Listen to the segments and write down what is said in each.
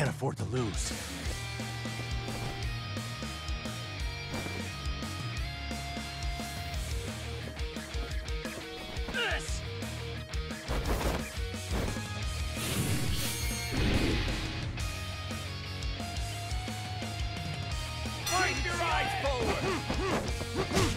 Can't afford to lose. Your eyes forward!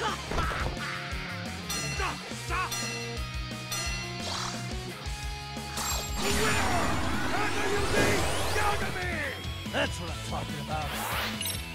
Stop! Stop! The winner! Takayuki Yagami! That's what I'm talking about.